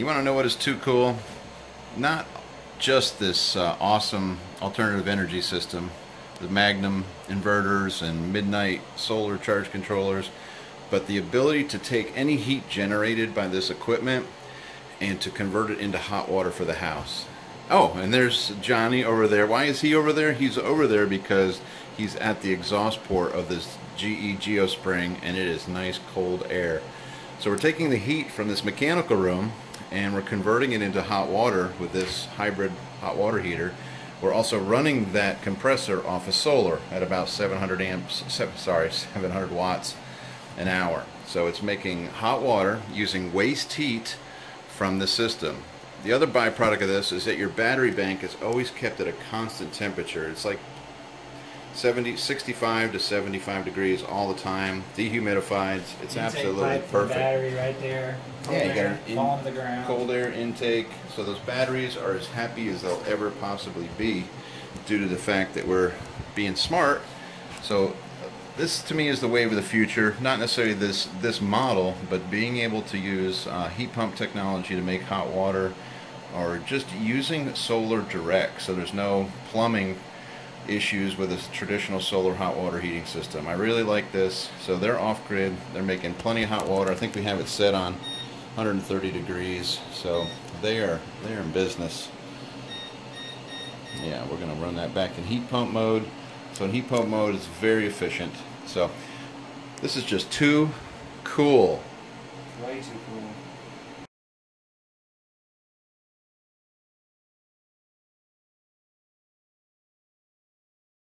You want to know what is too cool? Not just this uh, awesome alternative energy system, the Magnum inverters and Midnight solar charge controllers, but the ability to take any heat generated by this equipment and to convert it into hot water for the house. Oh, and there's Johnny over there. Why is he over there? He's over there because he's at the exhaust port of this GE Geospring and it is nice cold air. So we're taking the heat from this mechanical room and we're converting it into hot water with this hybrid hot water heater. We're also running that compressor off of solar at about 700 amps, sorry, 700 watts an hour. So it's making hot water using waste heat from the system. The other byproduct of this is that your battery bank is always kept at a constant temperature. It's like 70, 65 to 75 degrees all the time, dehumidified. It's Intake absolutely perfect. battery right there. Cold Yeah, you got air, in- on the ground. cold air intake. So those batteries are as happy as they'll ever possibly be due to the fact that we're being smart. So this to me is the wave of the future. Not necessarily this this model, but being able to use uh, heat pump technology to make hot water, or just using solar direct. So there's no plumbing issues with a traditional solar hot water heating system. I really like this. So they're off grid. They're making plenty of hot water. I think we have it set on 130 degrees. So they are they are in business. Yeah, we're going to run that back in heat pump mode. So in heat pump mode, it's very efficient. So this is just too cool. Way too cool.